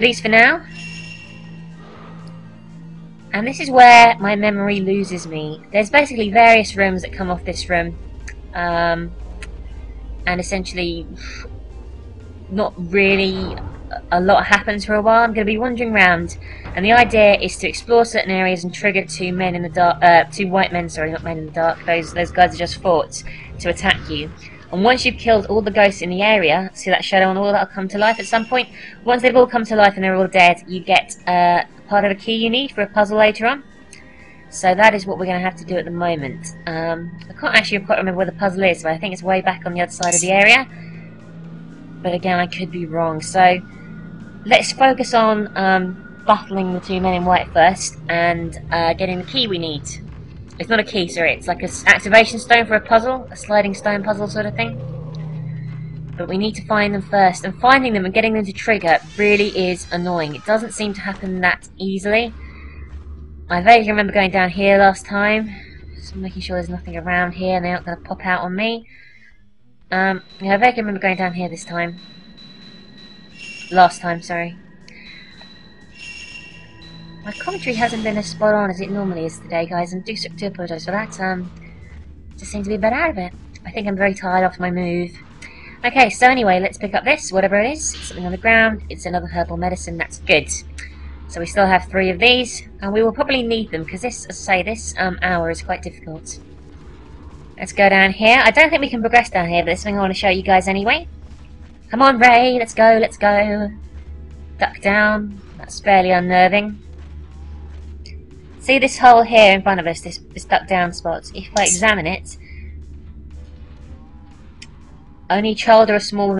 at least for now. And this is where my memory loses me. There's basically various rooms that come off this room. Um, and essentially, not really a lot happens for a while. I'm going to be wandering around, and the idea is to explore certain areas and trigger two men in the dark, uh, two white men, sorry, not men in the dark. Those those guys are just fought to attack you. And once you've killed all the ghosts in the area, see that shadow on the wall that'll come to life at some point. Once they've all come to life and they're all dead, you get uh, part of a key you need for a puzzle later on. So that is what we're going to have to do at the moment. Um, I can't actually quite remember where the puzzle is, but I think it's way back on the other side of the area. But again, I could be wrong. So let's focus on um, battling the two men in white first and uh, getting the key we need. It's not a key, sorry, it's like an activation stone for a puzzle, a sliding stone puzzle sort of thing. But we need to find them first, and finding them and getting them to trigger really is annoying. It doesn't seem to happen that easily. I vaguely remember going down here last time, so making sure there's nothing around here and they're not going to pop out on me. Um, yeah, I vaguely remember going down here this time. Last time, sorry. My commentary hasn't been as spot on as it normally is today, guys, and do, do apologise for that. Um, just seems to be a bit out of it. I think I'm very tired after my move. Okay, so anyway, let's pick up this, whatever it is. Something on the ground. It's another herbal medicine. That's good. So we still have three of these, and we will probably need them, because this, as I say, this um, hour is quite difficult. Let's go down here. I don't think we can progress down here, but there's something I want to show you guys anyway. Come on, Ray, let's go, let's go. Duck down. That's fairly unnerving. See this hole here in front of us, this, this duck down spot? If I examine it, only child or a small